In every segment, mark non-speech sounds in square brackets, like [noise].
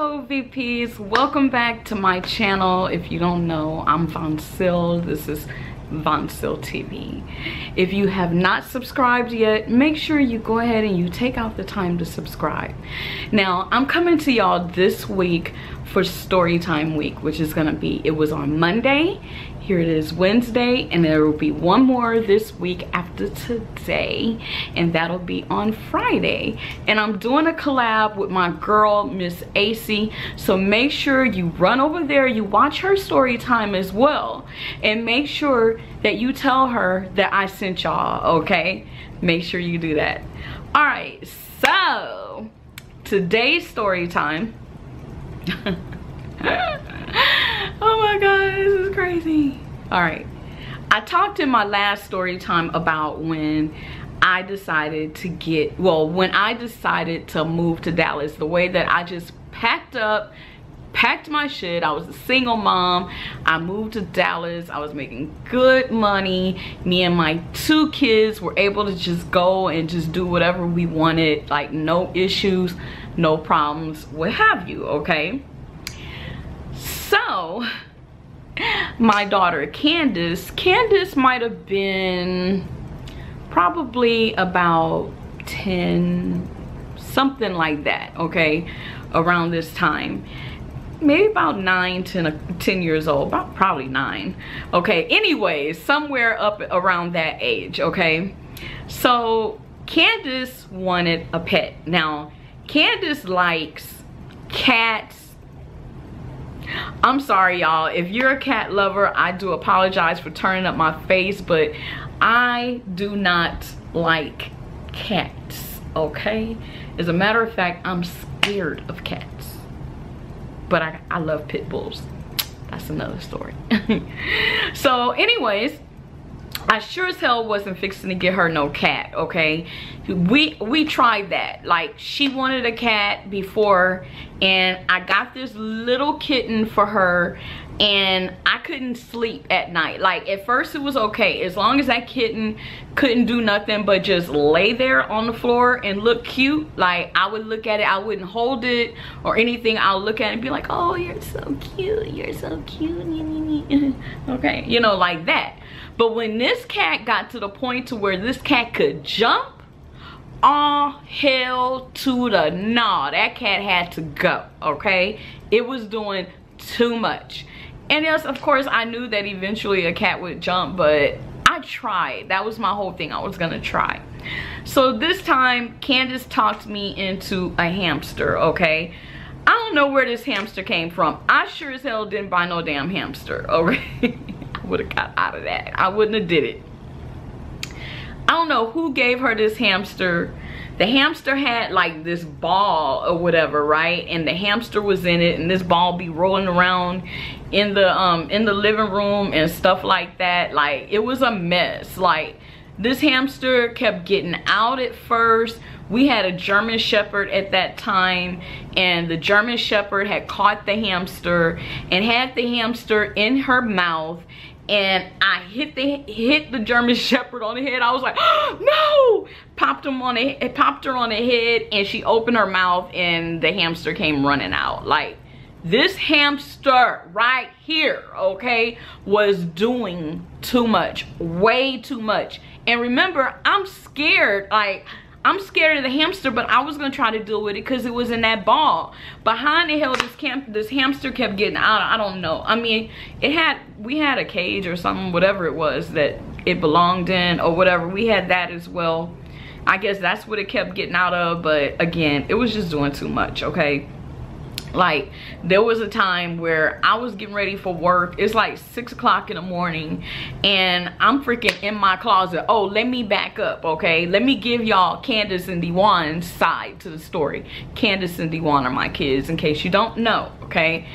hello vps welcome back to my channel. If you don't know i'm Voncile. this is Voncile tv if you have not subscribed yet make sure you go ahead and you take out the time to subscribe. Now i'm coming to y'all this week for story time week which is gonna be it was on monday here it is wednesday and there will be one more this week after today and that'll be on friday. And i'm doing a collab with my girl miss Acie so make sure you run over there you watch her story time as well and make sure that you tell her that i sent y'all okay? Make sure you do that. All right so today's story time [laughs] my god this is crazy. All right. I talked in my last story time about when i decided to get well when i decided to move to dallas the way that i just packed up packed my shit. I was a single mom. I moved to dallas. I was making good money. Me and my two kids were able to just go and just do whatever we wanted like no issues no problems what have you okay? So my daughter Candace, Candace might have been probably about 10, something like that, okay, around this time. Maybe about 9, 10, uh, 10 years old, about probably 9. Okay, anyways, somewhere up around that age, okay? So Candace wanted a pet. Now, Candace likes cats, I'm sorry y'all. If you're a cat lover, I do apologize for turning up my face, but I do not like cats, okay? As a matter of fact, I'm scared of cats. But I, I love pit bulls. That's another story. [laughs] so anyways, I sure as hell wasn't fixing to get her no cat, okay? We we tried that. Like she wanted a cat before and I got this little kitten for her and I couldn't sleep at night. Like at first it was okay as long as that kitten couldn't do nothing but just lay there on the floor and look cute. Like I would look at it, I wouldn't hold it or anything. I'll look at it and be like, oh, you're so cute, you're so cute. [laughs] okay, you know, like that. But when this cat got to the point to where this cat could jump, all hell to the nah. That cat had to go, okay? It was doing too much. And yes, of course, I knew that eventually a cat would jump, but I tried. That was my whole thing. I was gonna try. So this time, Candace talked me into a hamster, okay? I don't know where this hamster came from. I sure as hell didn't buy no damn hamster, okay? [laughs] would have got out of that. I wouldn't have did it. I don't know who gave her this hamster. The hamster had like this ball or whatever, right? And the hamster was in it and this ball be rolling around in the um in the living room and stuff like that. Like it was a mess. Like this hamster kept getting out at first we had a German Shepherd at that time and the German Shepherd had caught the hamster and had the hamster in her mouth and I hit the hit the German [laughs] Shepherd on the head. I was like, oh, [gasps] no! Popped him on the it popped her on the head, and she opened her mouth, and the hamster came running out. Like this hamster right here, okay, was doing too much, way too much. And remember, I'm scared. Like I'm scared of the hamster, but I was gonna try to deal with it because it was in that ball. Behind the hell, this camp, this hamster kept getting out. I don't know. I mean, it had we had a cage or something, whatever it was that it belonged in or whatever. We had that as well. I guess that's what it kept getting out of. But again, it was just doing too much. Okay like there was a time where i was getting ready for work. It's like six o'clock in the morning and i'm freaking in my closet. Oh let me back up okay? Let me give y'all candace and dewan's side to the story. Candace and dewan are my kids in case you don't know okay?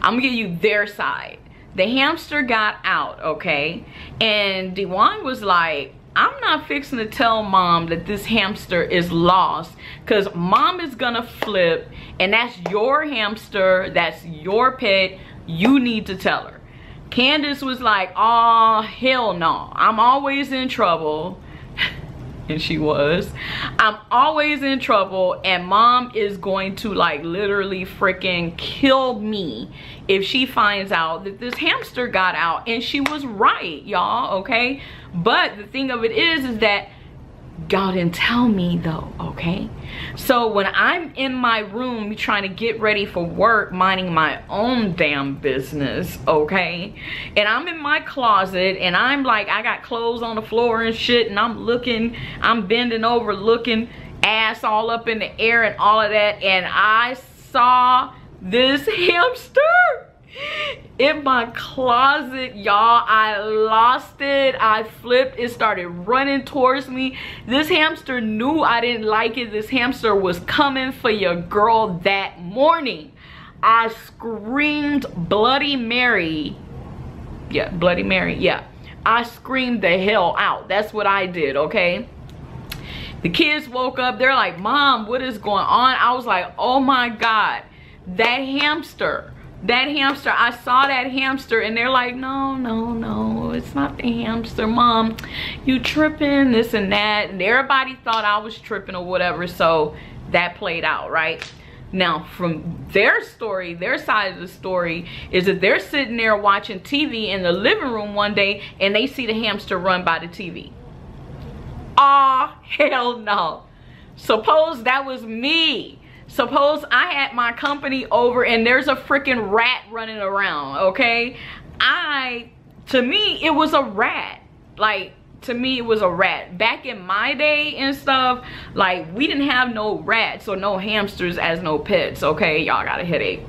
I'm gonna give you their side. The hamster got out okay? And dewan was like I'm not fixing to tell mom that this hamster is lost because mom is gonna flip and that's your hamster, that's your pet, you need to tell her. Candace was like, oh, hell no, I'm always in trouble. She was. I'm always in trouble and mom is going to like literally freaking kill me if she finds out that this hamster got out. And she was right y'all okay? But the thing of it is is that y'all didn't tell me though okay? So when i'm in my room trying to get ready for work minding my own damn business okay? And i'm in my closet and i'm like i got clothes on the floor and shit and i'm looking i'm bending over looking ass all up in the air and all of that and i saw this [laughs] hamster in my closet y'all i lost it. I flipped. It started running towards me. This hamster knew i didn't like it. This hamster was coming for your girl that morning. I screamed bloody mary. Yeah bloody mary yeah. I screamed the hell out. That's what i did okay? The kids woke up. They're like mom what is going on? I was like oh my god that hamster that hamster i saw that hamster and they're like no no no it's not the hamster mom. You tripping this and that. And everybody thought i was tripping or whatever so that played out right? Now from their story their side of the story is that they're sitting there watching tv in the living room one day and they see the hamster run by the tv ah [laughs] oh, hell no. Suppose that was me Suppose I had my company over and there's a freaking rat running around, okay? I, to me, it was a rat. Like, to me, it was a rat. Back in my day and stuff, like, we didn't have no rats or no hamsters as no pets, okay? Y'all got a headache.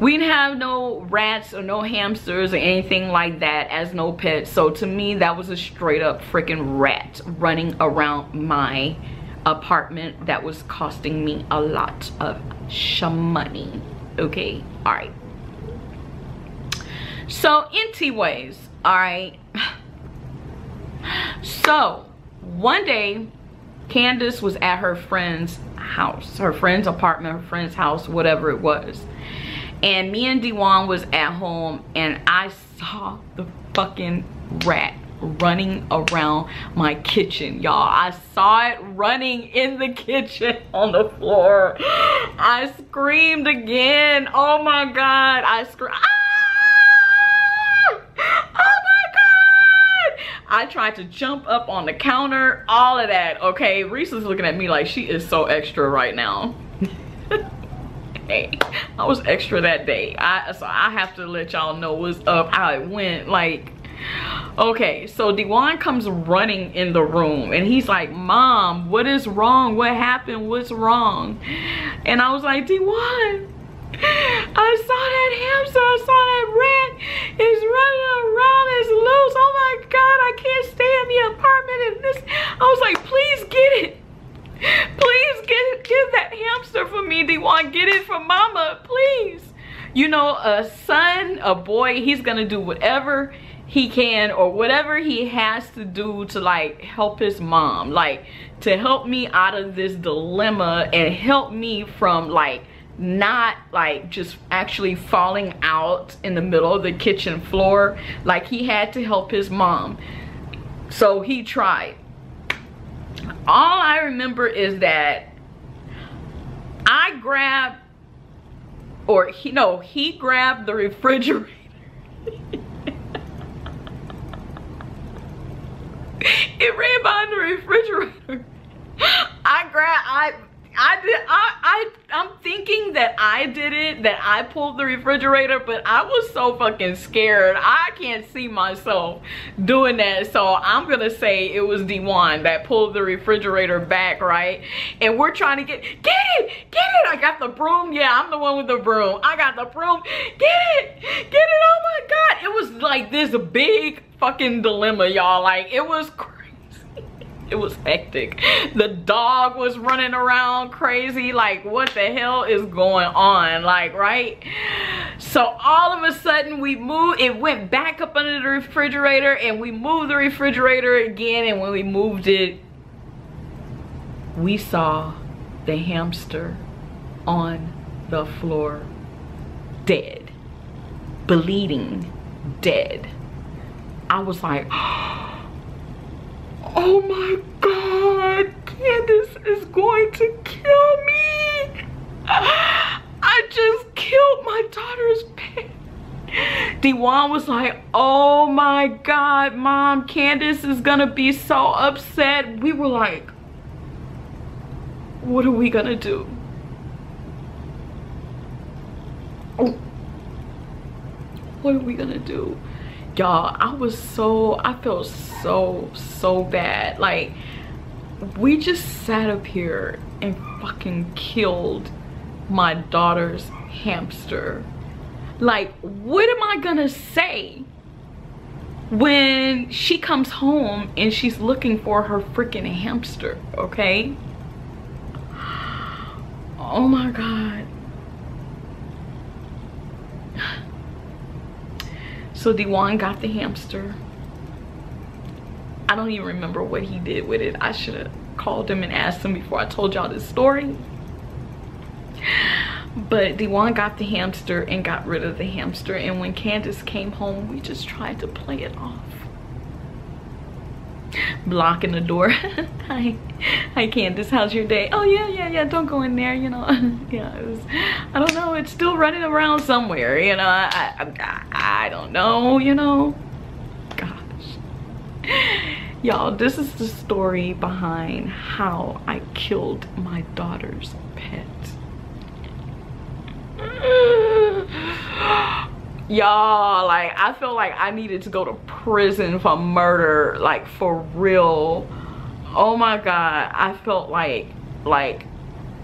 We didn't have no rats or no hamsters or anything like that as no pets. So to me, that was a straight up freaking rat running around my apartment that was costing me a lot of money. Okay all right. So anyways all right. So one day Candace was at her friend's house her friend's apartment her friend's house whatever it was. And me and Dewan was at home and I saw the fucking rat running around my kitchen y'all. I saw it running in the kitchen [laughs] on the floor. I screamed again. Oh my god. I screamed ah! oh my god. I tried to jump up on the counter all of that okay? Reese is looking at me like she is so extra right now. [laughs] Hey i was extra that day. I so i have to let y'all know what's up how it went like okay so Dewan comes running in the room and he's like mom what is wrong? What happened? What's wrong? And I was like Dewan I saw that hamster I saw that rat it's running around it's loose. Oh my god I can't stay in the apartment and this. I was like please get it. Please get get that hamster for me Dewan. Get it for mama please. You know a son a boy he's gonna do whatever he can or whatever he has to do to like help his mom like to help me out of this dilemma and help me from like not like just actually falling out in the middle of the kitchen floor like he had to help his mom. So he tried. All i remember is that i grabbed or he no he grabbed the refrigerator [laughs] it ran behind the refrigerator. I grabbed, I, I did, I, I, I'm thinking that I did it, that I pulled the refrigerator, but I was so fucking scared. I can't see myself doing that. So I'm gonna say it was Dewan that pulled the refrigerator back, right? And we're trying to get, get it, get it. I got the broom. Yeah, I'm the one with the broom. I got the broom. Get it, get it. Oh my God. It was like this big fucking dilemma, y'all. Like it was crazy it was hectic. The dog was running around crazy like what the hell is going on? Like right? So all of a sudden we moved it went back up under the refrigerator and we moved the refrigerator again and when we moved it we saw the hamster on the floor dead bleeding dead. I was like [gasps] oh Oh my God, Candace is going to kill me. I just killed my daughter's pet. Dewan was like, oh my God, mom, Candace is gonna be so upset. We were like, what are we gonna do? Oh, what are we gonna do? Y'all, I was so, I felt so, so bad. Like, we just sat up here and fucking killed my daughter's hamster. Like what am i gonna say when she comes home and she's looking for her freaking hamster okay? Oh my god so Dewan got the hamster. I don't even remember what he did with it. I should have called him and asked him before I told y'all this story. But Dewan got the hamster and got rid of the hamster and when Candace came home we just tried to play it off blocking the door. [laughs] Hi hi Candace. How's your day? Oh yeah yeah yeah. Don't go in there you know. [laughs] Yeah was I don't know. It's still running around somewhere you know. I I, I don't know you know. Gosh. Y'all this is the story behind how I killed my daughter's pet y'all like i feel like i needed to go to prison for murder like for real. Oh my god i felt like like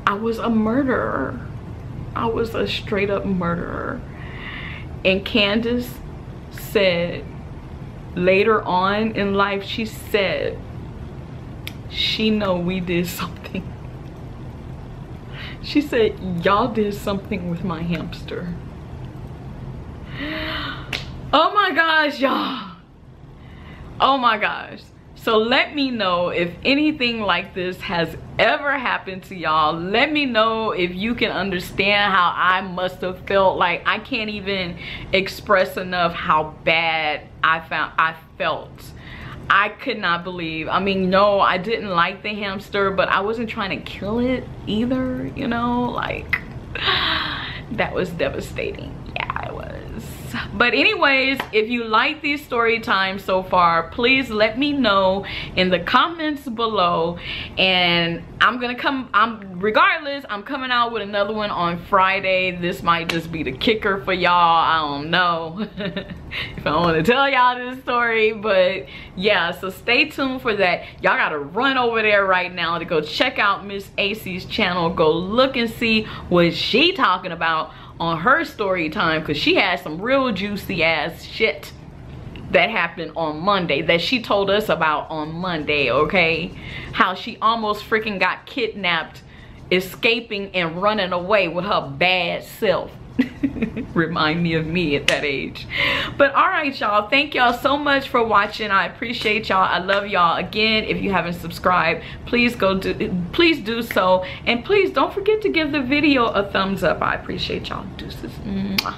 i was a murderer. I was a straight up murderer. And candace said later on in life she said she know we did [laughs] something. She said, y'all did something with my hamster. Oh my gosh, y'all. Oh my gosh. So let me know if anything like this has ever happened to y'all. Let me know if you can understand how I must have felt. Like I can't even express enough how bad I found I felt I could not believe. I mean, no, I didn't like the hamster, but I wasn't trying to kill it either, you know? Like, [sighs] that was devastating. But anyways if you like these story times so far please let me know in the comments below. And i'm gonna come i'm regardless i'm coming out with another one on friday. This might just be the kicker for y'all. I don't know. [laughs] If i want to tell y'all this story but yeah so stay tuned for that. Y'all gotta run over there right now to go check out miss Acie's channel. Go look and see what she talking about on her story time because she had some real juicy ass shit that happened on Monday that she told us about on Monday, okay? How she almost freaking got kidnapped, escaping and running away with her bad self. [laughs] remind me of me at that age. But all right y'all. Thank y'all so much for watching. I appreciate y'all. I love y'all. Again if you haven't subscribed please go do please do so. And please don't forget to give the video a thumbs up. I appreciate y'all. Deuces. Mwah.